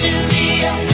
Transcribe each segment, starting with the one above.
to be. end.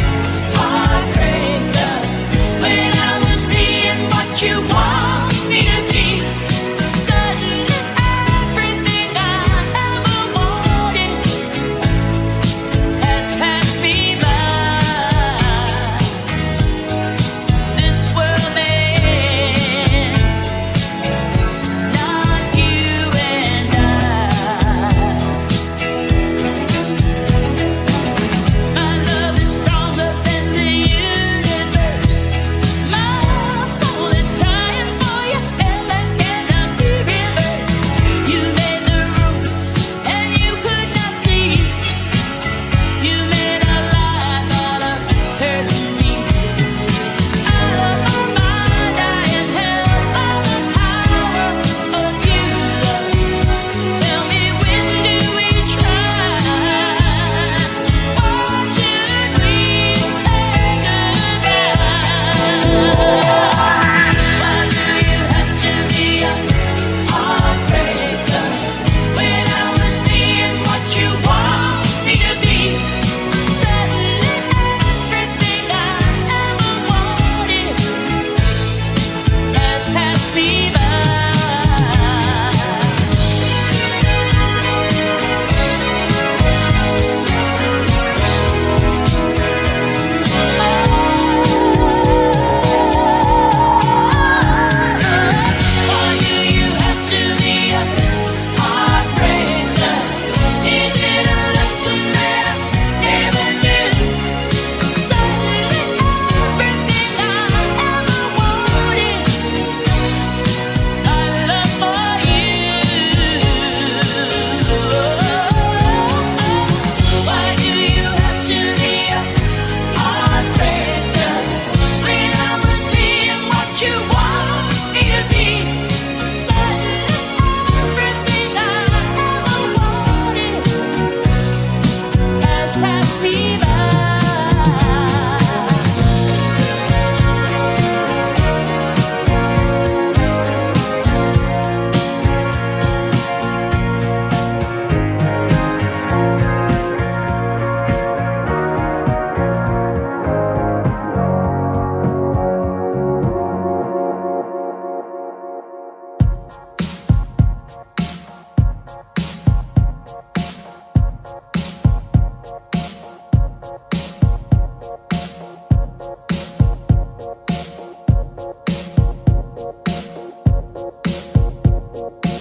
Thank you.